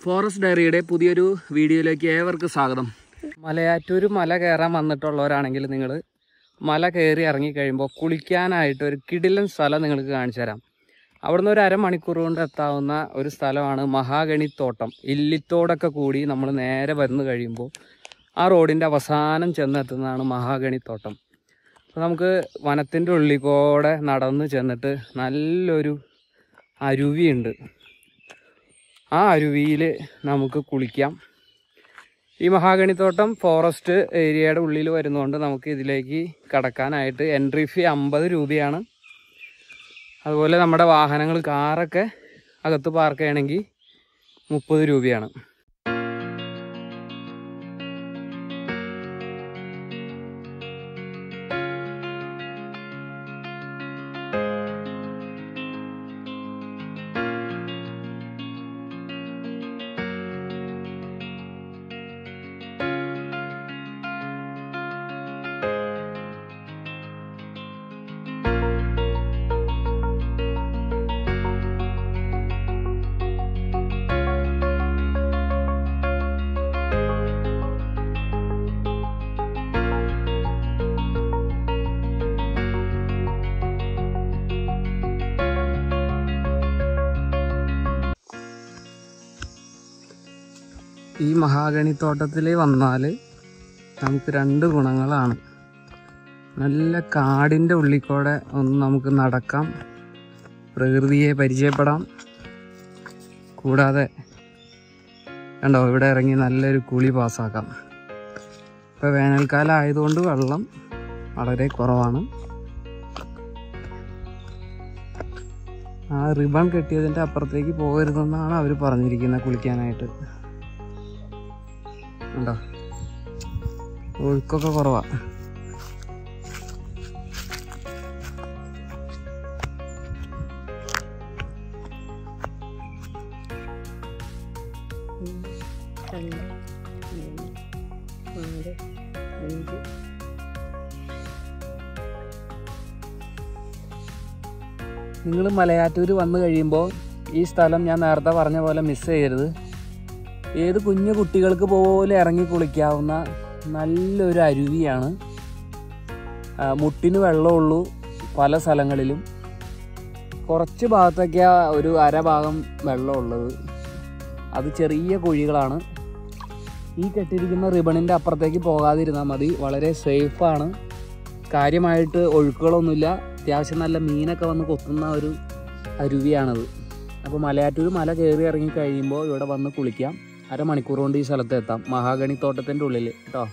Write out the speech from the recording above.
Forest ഡയറിയുടെ പുതിയൊരു വീഡിയോയിലേക്ക് ഏവർക്കും സ്വാഗതം. മലയാറ്റൂർ മല കയറാൻ വന്നിട്ടുള്ളവരാണെങ്കിൽ നിങ്ങൾ മല കയറി ഇറങ്ങി കഴിയുമ്പോൾ കുളിക്കാനായിട്ട് ഒരു കിടിലൻ സ്ഥലം നിങ്ങൾക്ക് കാണിച്ചു തരാം. അവിടുന്ന് ഒരു അരമണിക്കൂർ കൊണ്ട് എത്താവുന്ന ഒരു സ്ഥലമാണ് മഹാഗണി തോട്ടം ഇല്ലിത്തോടൊക്കെ കൂടി നമ്മൾ നേരെ വരുന്നു കഴിയുമ്പോൾ ആ റോഡിന്റെ അവസാനം ചെന്നെത്തുന്നതാണ് മഹാഗണി തോട്ടം അപ്പോൾ നമുക്ക് വനത്തിന്റെ ഉള്ളിൽ കൂടെ നടന്ന് ചെന്നിട്ട് നല്ലൊരു അരുവിയുണ്ട്. ആ അരുവിയിൽ നമുക്ക് കുളിക്കാം. ഈ മഹാഗണിത്തോട്ടം ഫോറസ്റ്റ് ഏരിയയുടെ ഉള്ളിൽ വരുന്നതുകൊണ്ട് നമുക്ക് ഇതിലേക്ക് കടക്കാനായിട്ട് എൻട്രി ഫീ അമ്പത് രൂപയാണ്. അതുപോലെ നമ്മുടെ വാഹനങ്ങൾ കാറൊക്കെ അകത്ത് പാർക്ക് ചെയ്യണമെങ്കിൽ മുപ്പത് രൂപയാണ്. ഈ മഹാഗണിത്തോട്ടത്തിൽ വന്നാൽ നമുക്ക് രണ്ട് ഗുണങ്ങളാണ്. നല്ല കാടിന്റെ ഉള്ളിക്കൂടെ ഒന്ന് നമുക്ക് നടക്കാം പ്രകൃതിയെ പരിചയപ്പെടാം. കൂടാതെ കണ്ടോ ഇവിടെ ഇറങ്ങി നല്ലൊരു കുളി പാസ്സാക്കാം. ഇപ്പോൾ വേനൽക്കാലം ആയതുകൊണ്ട് വെള്ളം വളരെ കുറവാണ്. ആ റിബൺ കെട്ടിയതിന്റെ അപ്പുറത്തേക്ക് പോകരുതെന്നാണ് അവർ പറഞ്ഞിരിക്കുന്നത് കുളിക്കാനായിട്ട്. ഉണ്ടോ? ഒഴുക്കൊക്കെ കുറവാ. നിങ്ങൾ മലയാറ്റൂർ വന്നു കഴിയുമ്പോൾ ഈ സ്ഥലം ഞാൻ നേരത്തെ പറഞ്ഞ പോലെ മിസ് ചെയ്യരുത്. ഏത് കുഞ്ഞു കുട്ടികൾക്ക് പോലെ ഇറങ്ങി കുളിക്കാവുന്ന നല്ലൊരു അരുവിയാണ്. മുട്ടിന് വെള്ളമുള്ളൂ പല സ്ഥലങ്ങളിലും. കുറച്ച് ഭാഗത്തൊക്കെ ഒരു അരഭാഗം വെള്ളമുള്ളത്. അത് ചെറിയ കുഴികളാണ്. ഈ കെട്ടിയിരിക്കുന്ന റിബണിന്റെ അപ്പുറത്തേക്ക് പോകാതിരുന്നാൽ മതി. വളരെ സേഫാണ് കാര്യമായിട്ട് ഒഴുക്കുകളൊന്നുമില്ല. അത്യാവശ്യം നല്ല മീനൊക്കെ വന്ന് കൊത്തുന്ന ഒരു അരുവിയാണത്. അപ്പോൾ മലയാറ്റൂർ മല കയറി ഇറങ്ങി കഴിയുമ്പോൾ ഇവിടെ വന്ന് കുളിക്കാം. അരമണിക്കൂർ കൊണ്ട് ഈ സ്ഥലത്ത് എത്താം. മഹാഗണി തോട്ടത്തിന്റെ ഉള്ളിൽ കേട്ടോ